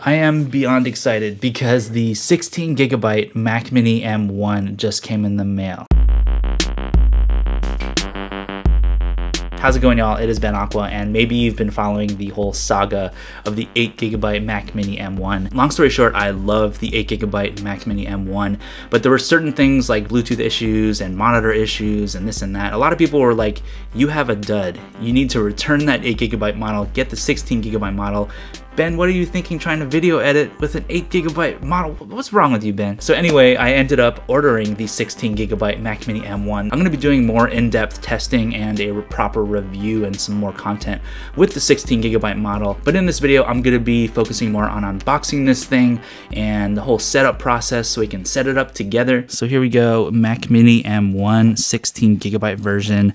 I am beyond excited because the 16 gigabyte Mac Mini M1 just came in the mail. How's it going y'all? It is Ben Aqua and maybe you've been following the whole saga of the 8GB Mac Mini M1. Long story short, I love the 8GB Mac Mini M1, but there were certain things like Bluetooth issues and monitor issues and this and that. A lot of people were like, you have a dud. You need to return that 8GB model, get the 16GB model, Ben, what are you thinking trying to video edit with an 8 gigabyte model? What's wrong with you, Ben? So anyway, I ended up ordering the 16 gigabyte Mac Mini M1. I'm gonna be doing more in-depth testing and a proper review and some more content with the 16 gigabyte model. But in this video, I'm gonna be focusing more on unboxing this thing and the whole setup process so we can set it up together. So here we go, Mac Mini M1 16 gigabyte version.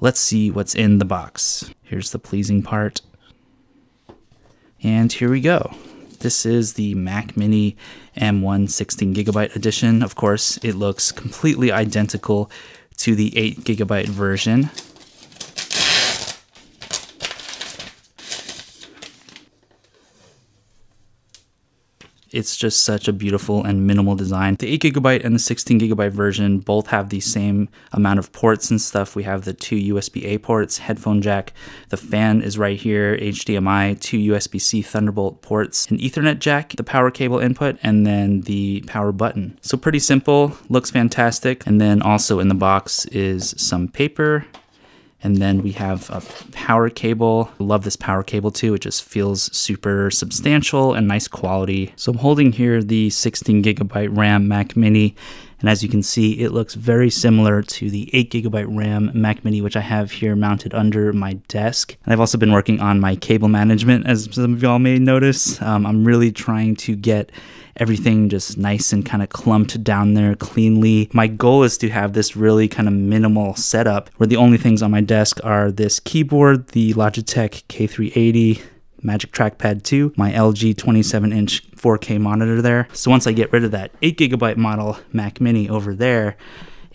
Let's see what's in the box. Here's the pleasing part. And here we go. This is the Mac Mini M1 16 gigabyte edition. Of course, it looks completely identical to the 8 gigabyte version. It's just such a beautiful and minimal design. The 8GB and the 16GB version both have the same amount of ports and stuff. We have the two USB-A ports, headphone jack, the fan is right here, HDMI, two USB-C Thunderbolt ports, an Ethernet jack, the power cable input, and then the power button. So pretty simple, looks fantastic. And then also in the box is some paper, and then we have a power cable. Love this power cable too. It just feels super substantial and nice quality. So I'm holding here the 16 gigabyte RAM Mac Mini. And as you can see, it looks very similar to the 8 gigabyte RAM Mac Mini, which I have here mounted under my desk. And I've also been working on my cable management, as some of y'all may notice. Um, I'm really trying to get everything just nice and kind of clumped down there cleanly. My goal is to have this really kind of minimal setup where the only things on my desk are this keyboard, the Logitech K380, Magic Trackpad 2, my LG 27 inch 4K monitor there. So once I get rid of that 8 gigabyte model Mac Mini over there,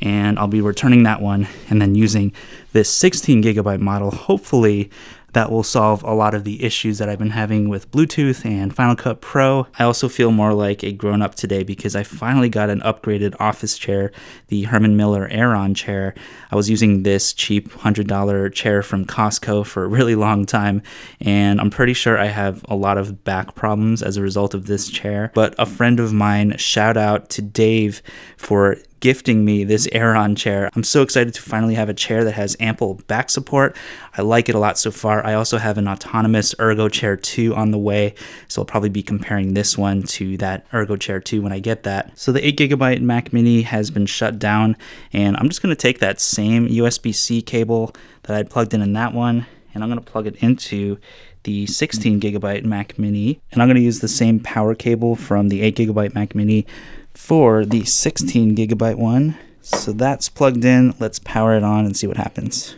and I'll be returning that one and then using this 16 gigabyte model, hopefully that will solve a lot of the issues that I've been having with Bluetooth and Final Cut Pro. I also feel more like a grown up today because I finally got an upgraded office chair, the Herman Miller Aeron chair. I was using this cheap $100 chair from Costco for a really long time, and I'm pretty sure I have a lot of back problems as a result of this chair. But a friend of mine, shout out to Dave for gifting me this Aeron chair. I'm so excited to finally have a chair that has ample back support. I like it a lot so far. I also have an autonomous Ergo Chair 2 on the way, so I'll probably be comparing this one to that Ergo Chair 2 when I get that. So the 8GB Mac Mini has been shut down, and I'm just going to take that same USB-C cable that I plugged in in that one, and I'm going to plug it into the 16 gigabyte Mac Mini, and I'm going to use the same power cable from the 8 gigabyte Mac Mini for the 16 gigabyte one. So that's plugged in. Let's power it on and see what happens.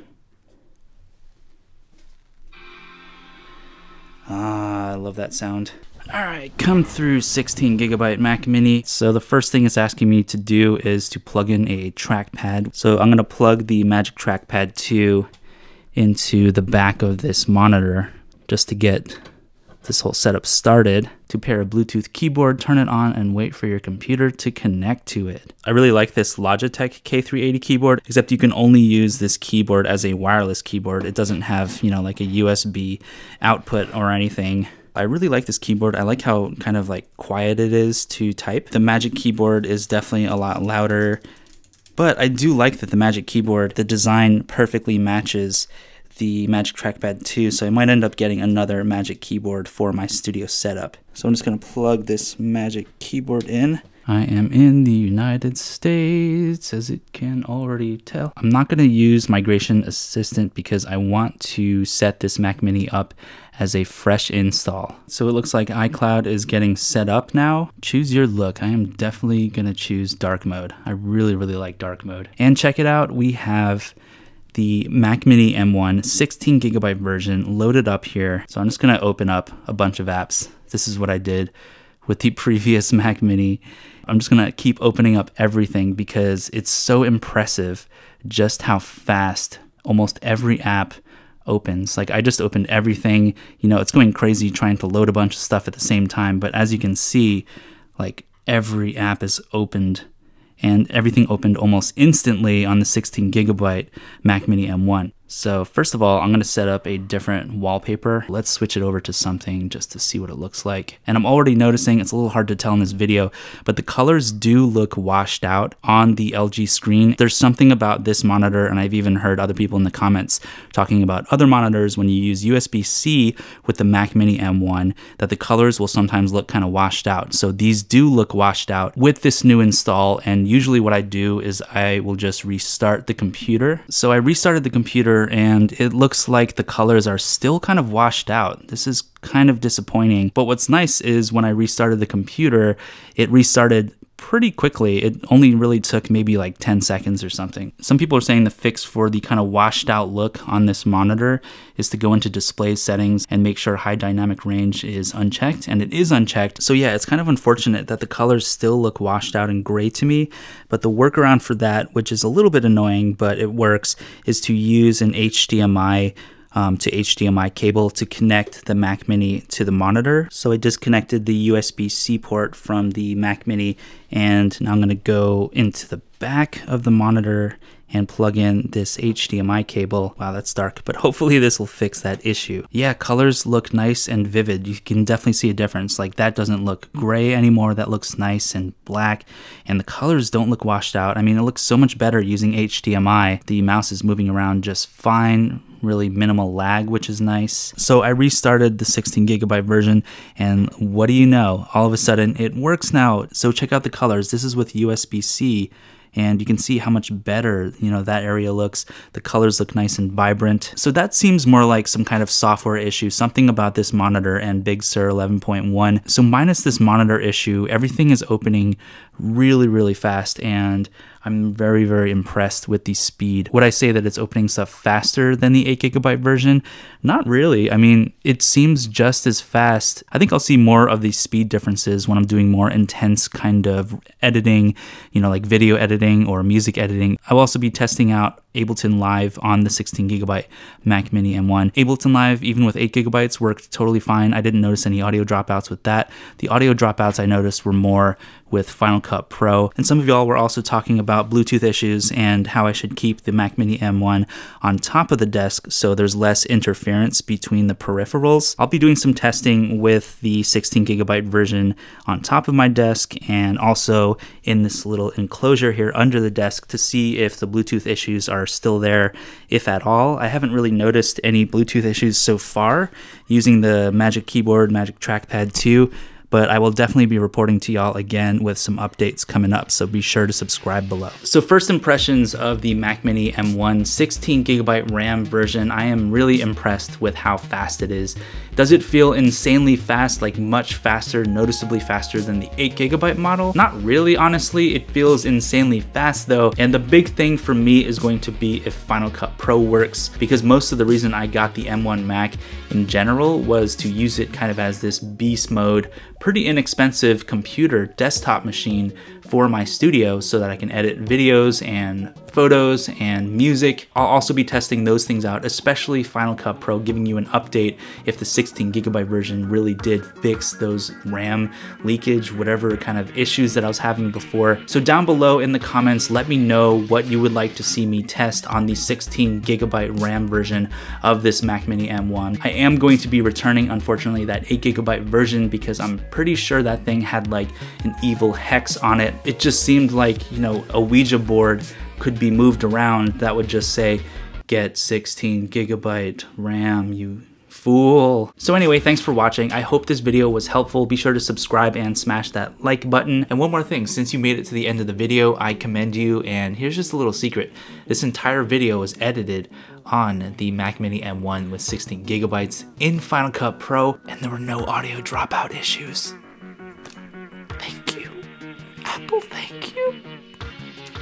Ah, I love that sound. All right, come through 16 gigabyte Mac Mini. So the first thing it's asking me to do is to plug in a trackpad. So I'm gonna plug the Magic Trackpad 2 into the back of this monitor just to get this whole setup started. To pair a Bluetooth keyboard, turn it on and wait for your computer to connect to it. I really like this Logitech K380 keyboard, except you can only use this keyboard as a wireless keyboard. It doesn't have, you know, like a USB output or anything. I really like this keyboard. I like how kind of like quiet it is to type. The Magic keyboard is definitely a lot louder, but I do like that the Magic keyboard, the design perfectly matches the Magic Trackpad 2, so I might end up getting another Magic keyboard for my studio setup. So I'm just to plug this Magic keyboard in. I am in the United States, as it can already tell. I'm not going to use Migration Assistant because I want to set this Mac Mini up as a fresh install. So it looks like iCloud is getting set up now. Choose your look. I am definitely going to choose dark mode. I really, really like dark mode. And check it out. We have the Mac Mini M1 16 gigabyte version loaded up here. So I'm just gonna open up a bunch of apps. This is what I did with the previous Mac Mini. I'm just gonna keep opening up everything because it's so impressive just how fast almost every app opens. Like I just opened everything, you know, it's going crazy trying to load a bunch of stuff at the same time. But as you can see, like every app is opened and everything opened almost instantly on the 16 gigabyte Mac Mini M1. So first of all, I'm going to set up a different wallpaper. Let's switch it over to something just to see what it looks like. And I'm already noticing it's a little hard to tell in this video, but the colors do look washed out on the LG screen. There's something about this monitor, and I've even heard other people in the comments talking about other monitors when you use USB-C with the Mac Mini M1, that the colors will sometimes look kind of washed out. So these do look washed out with this new install, and usually what I do is I will just restart the computer. So I restarted the computer and it looks like the colors are still kind of washed out. This is kind of disappointing. But what's nice is when I restarted the computer, it restarted pretty quickly. It only really took maybe like 10 seconds or something. Some people are saying the fix for the kind of washed out look on this monitor is to go into display settings and make sure high dynamic range is unchecked and it is unchecked. So yeah, it's kind of unfortunate that the colors still look washed out and gray to me, but the workaround for that, which is a little bit annoying, but it works, is to use an HDMI um, to HDMI cable to connect the Mac Mini to the monitor. So I disconnected the USB-C port from the Mac Mini and now I'm going to go into the back of the monitor and plug in this HDMI cable. Wow, that's dark, but hopefully this will fix that issue. Yeah, colors look nice and vivid. You can definitely see a difference. Like that doesn't look gray anymore. That looks nice and black. And the colors don't look washed out. I mean, it looks so much better using HDMI. The mouse is moving around just fine really minimal lag, which is nice. So I restarted the 16 gigabyte version and what do you know? All of a sudden it works now. So check out the colors. This is with USB-C and you can see how much better you know that area looks the colors look nice and vibrant so that seems more like some kind of software issue something about this monitor and big sur 11.1 so minus this monitor issue everything is opening really really fast and I'm very, very impressed with the speed. Would I say that it's opening stuff faster than the 8 gigabyte version? Not really. I mean, it seems just as fast. I think I'll see more of these speed differences when I'm doing more intense kind of editing, you know, like video editing or music editing. I'll also be testing out Ableton Live on the 16 gigabyte Mac Mini M1. Ableton Live, even with 8 gigabytes, worked totally fine. I didn't notice any audio dropouts with that. The audio dropouts I noticed were more with Final Cut Pro. And some of y'all were also talking about Bluetooth issues and how I should keep the Mac Mini M1 on top of the desk so there's less interference between the peripherals. I'll be doing some testing with the 16 gigabyte version on top of my desk and also in this little enclosure here under the desk to see if the Bluetooth issues are still there, if at all. I haven't really noticed any Bluetooth issues so far using the Magic Keyboard, Magic Trackpad 2 but I will definitely be reporting to y'all again with some updates coming up, so be sure to subscribe below. So first impressions of the Mac Mini M1 16 gigabyte RAM version, I am really impressed with how fast it is. Does it feel insanely fast, like much faster, noticeably faster than the 8 gigabyte model? Not really, honestly. It feels insanely fast though, and the big thing for me is going to be if Final Cut Pro works, because most of the reason I got the M1 Mac in general was to use it kind of as this beast mode pretty inexpensive computer desktop machine for my studio so that I can edit videos and photos and music. I'll also be testing those things out, especially Final Cut Pro, giving you an update if the 16 gigabyte version really did fix those RAM leakage, whatever kind of issues that I was having before. So down below in the comments, let me know what you would like to see me test on the 16 gigabyte RAM version of this Mac Mini M1. I am going to be returning, unfortunately, that 8 gigabyte version because I'm pretty sure that thing had like an evil hex on it it just seemed like, you know, a Ouija board could be moved around that would just say, get 16 gigabyte RAM, you fool. So anyway, thanks for watching. I hope this video was helpful. Be sure to subscribe and smash that like button. And one more thing, since you made it to the end of the video, I commend you. And here's just a little secret. This entire video was edited on the Mac Mini M1 with 16 gigabytes in Final Cut Pro, and there were no audio dropout issues. Thank you. Apple, thank you.